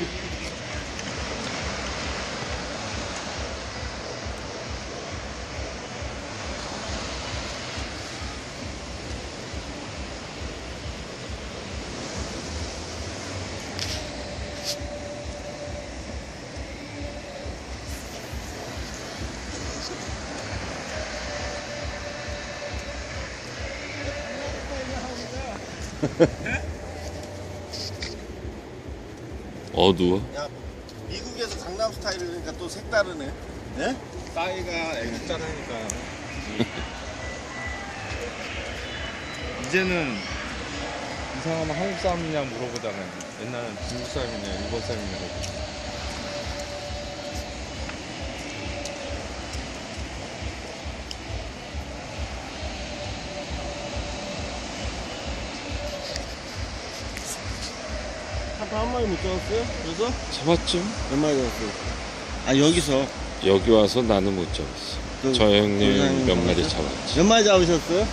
Yeah. 어두워. 야 미국에서 강남 스타일이니까 또 색다르네. 예? 싸이가 X자라니까 이제는 이상하면 한국 사람이냐 물어보잖아요 옛날엔 중국 사람이냐 일본 사람이냐 한판 한 마리 못 잡았어요? 그래서 잡았죠? 몇 마리 잡았어요? 아 여기서 여기 와서 나는 못 잡았어. 그 저 형님 몇 마리? 잡았지. 몇 마리 잡으셨어요?